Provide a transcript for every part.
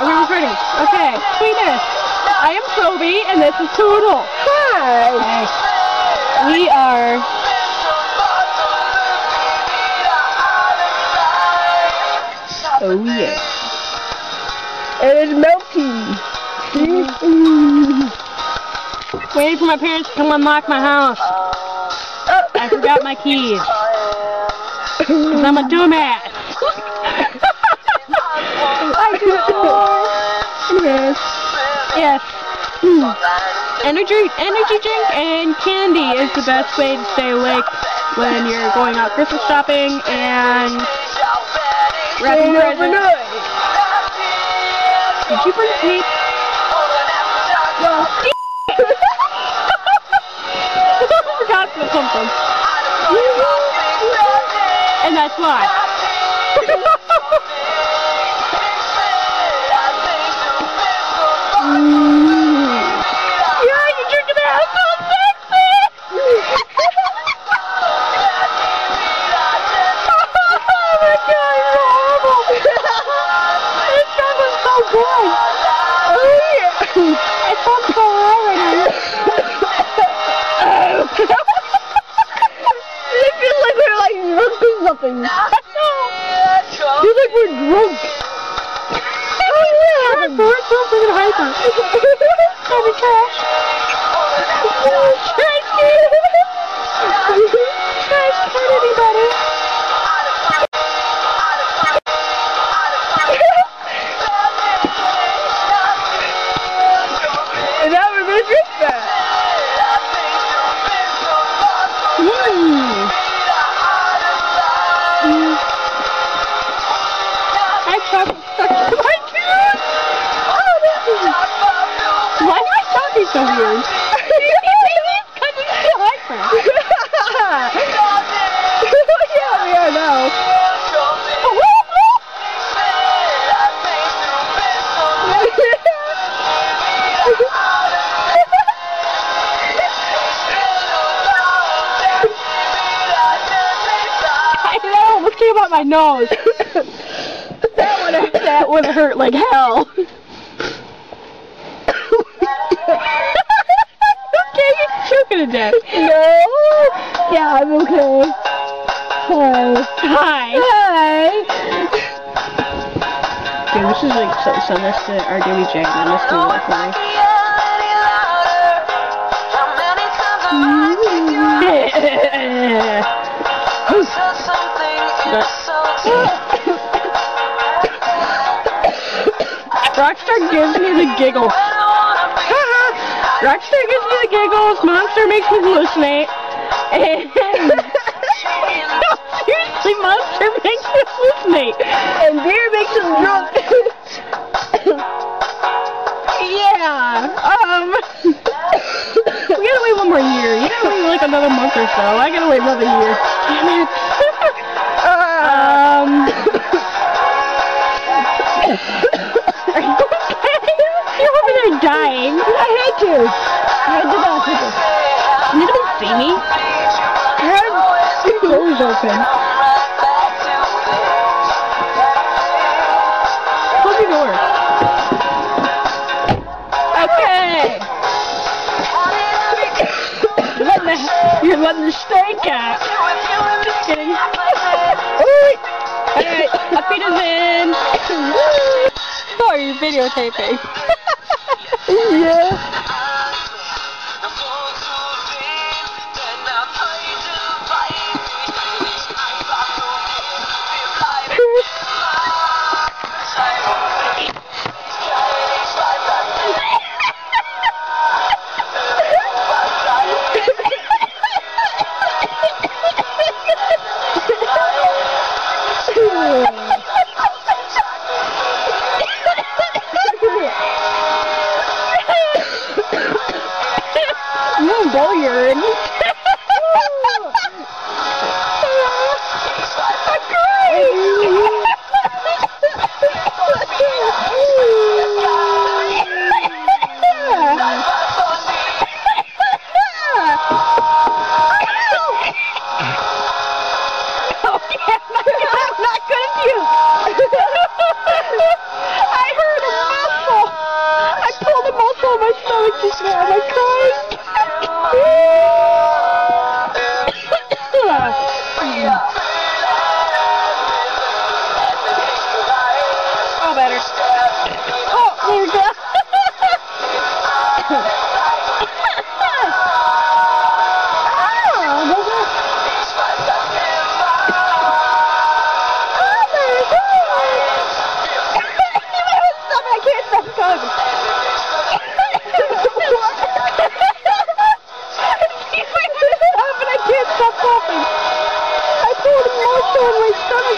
Everyone's ready. Okay. Sweetness. I am Sobe, and this is Poodle. Hi. We are. Oh yeah. And it's melting. Waiting for my parents to come unlock my house. Oh. I forgot my keys. Cause I'm a dumbass. Yes. Yes. Hmm. Energy, energy drink and candy is the best way to stay awake when you're going out Christmas shopping and wrapping presents. Did you bring tape? No. I forgot to. And that's why. freaking hyper. Heavy trash. Trash can. Trash can anybody. Almost my nose. that would have that would have hurt like hell. okay, you're choking to death. no. Yeah, I'm okay. Hi. Hi. Hi. Dude, this is like so so this is our daily jam and this is really funny. Rockstar gives me the giggles. Rockstar gives me the giggles. Monster makes me hallucinate. And no, seriously, Monster makes me hallucinate. and beer makes us drunk. Yeah. Um. we gotta wait one more year. You gotta wait like another month or so. I gotta wait another year. Damn it. Are you okay? You're over there dying. I had to. I had to not take it. Can anybody see me? Two doors open. Close your door. Okay. You're letting the, you're letting the steak out. Just kidding. Alright, feet is in. Videotaping. yeah.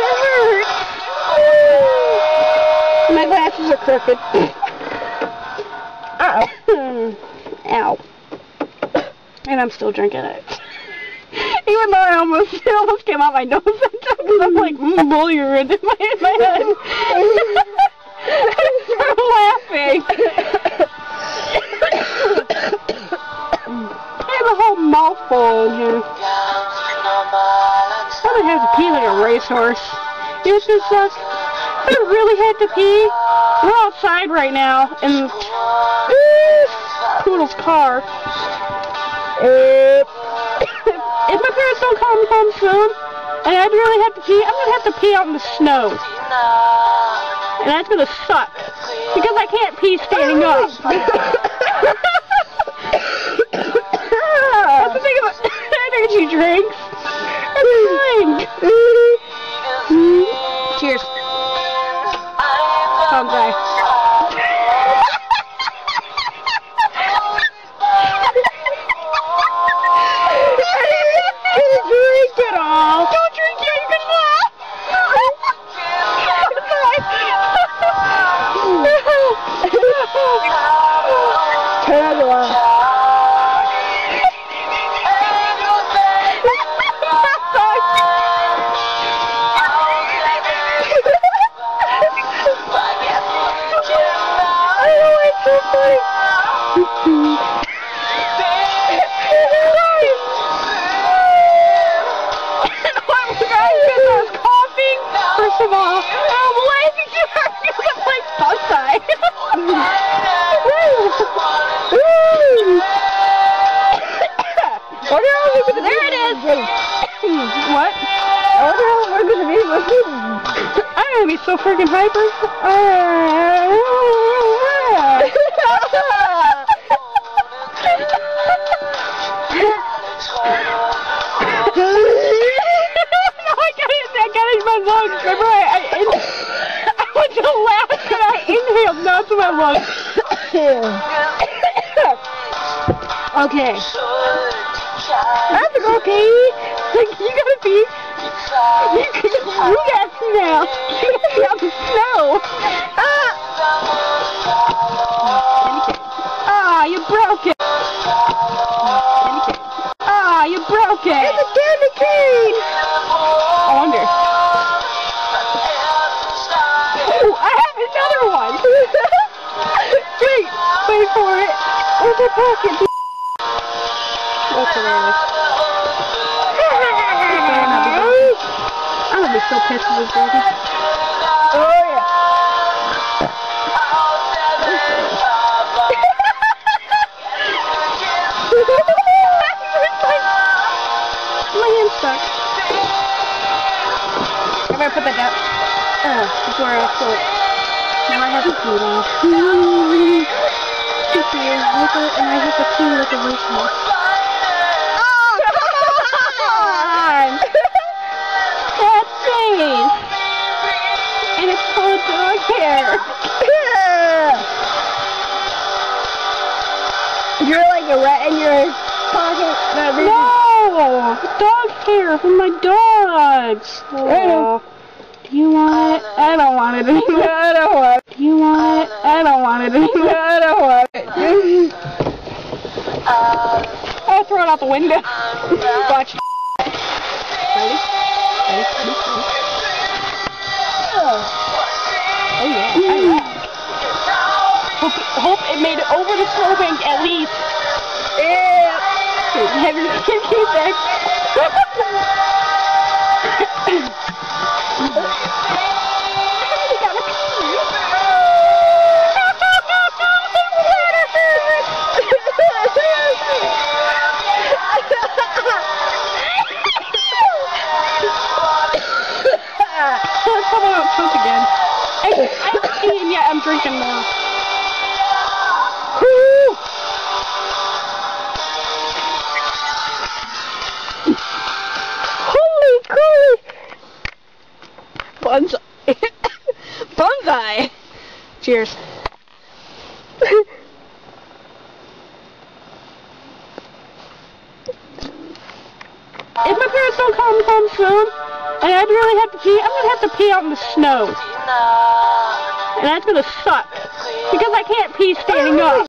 It hurts. My glasses are crooked. Uh-oh. Ow. And I'm still drinking it. Even though I almost, it almost came out my nose because I'm like, mm, bully in my, in my head. I'm laughing. I have a whole mouthful in here. Pee like a racehorse. You know, it's just uh, I really had to pee. We're outside right now in Poodle's car. Uh, if my parents don't come home soon, and I really have to pee, I'm gonna have to pee out in the snow. And that's gonna suck. Because I can't pee standing up. that's the thing about energy drinks. Cheers. Tongue so freaking hyper. I got it. I got it in my lungs. Remember, I, I, in, I went to laugh and I inhaled, now to my lungs. okay. I have to go pee. Like, you gotta pee. You, got now. You gotta pee out the snow. Ah! Ah, you broke it. Ah, you broke it. It's a candy cane. I wonder. Ooh, I have another one. wait, wait for it. Where's the pocket? That's hilarious. So pissed with this broken. Oh yeah. My hand's stuck. I'm gonna put that down. Uh, before I pull it. Now I have to pee now. Two tears, look at and I have to pee like a racehorse. Oh, Hair from my dogs. Oh. Do you want it? I don't want it anymore. I don't want it. Do you want it? I don't want it anymore. I don't want it. Um, I'll throw it out the window. Um, Watch. Uh, Ready? Ready? Ready? Ready? Oh yeah. I like. Hope, hope it made it over the snowbank at least. Yeah. Have your skin back. Come out choke again. I, I'm eating yet, I'm drinking more. Bonsai! Cheers. If my parents don't come home soon, and I really have to pee, I'm gonna have to pee out in the snow. And that's gonna suck. Because I can't pee standing up.